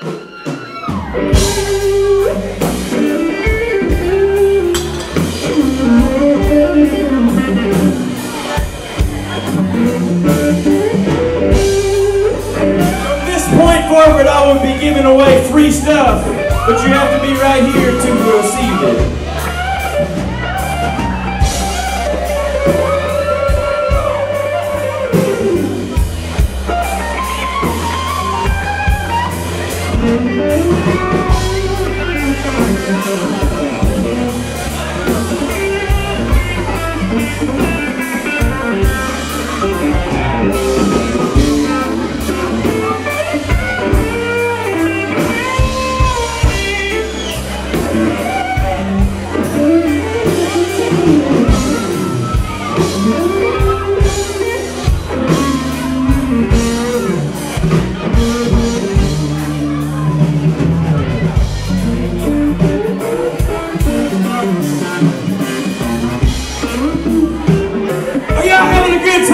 From this point forward, I will be giving away free stuff, but you have to be right here to receive it. Are y'all having a good time.